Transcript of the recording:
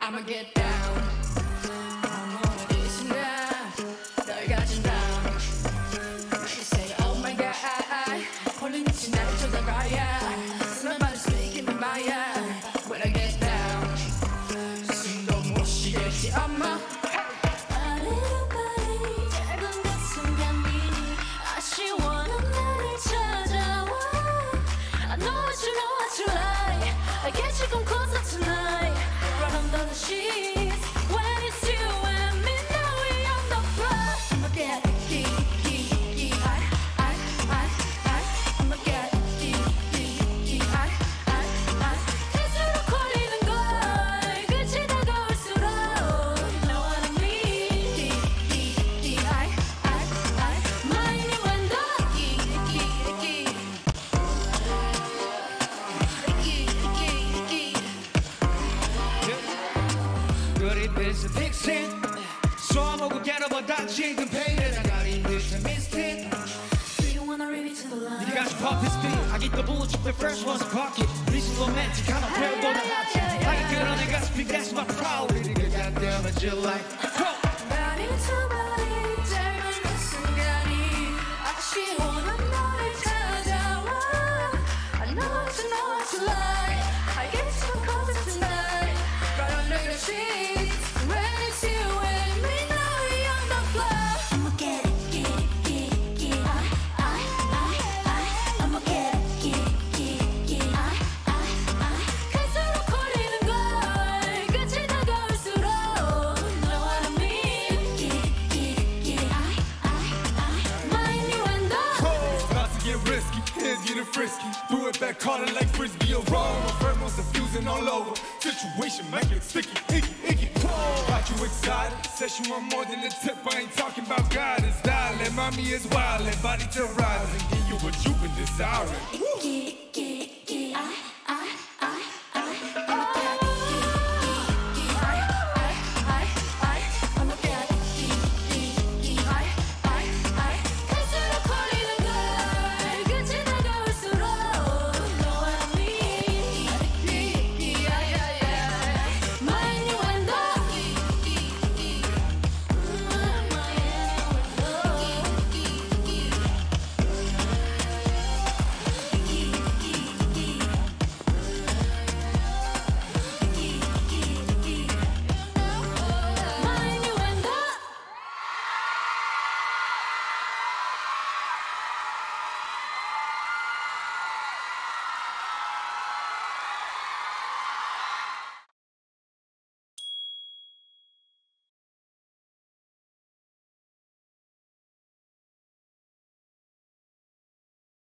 I'ma get down. 아무 뜻이나 널 가진 다음. You say, oh my god. 홀린 듯이 나를 쳐다봐야. it is a fixing 소화하고 깨어버다 지금 페인에다 가린 듯이 미스틱 네가 좀 puppets be I get the bullets with the fresh ones pocket. This is romantic I don't care about the hot I get good on the gossip that's my priority Goddamn it you like frisky. Do it back harder like frisbee or roll. Infernos diffusing all over. Situation make get sticky, icky, icky. Got you excited, says you want more than a tip. I ain't talking about God, it's dialing. Mommy is wild, body to rise and give you what you've been desiring.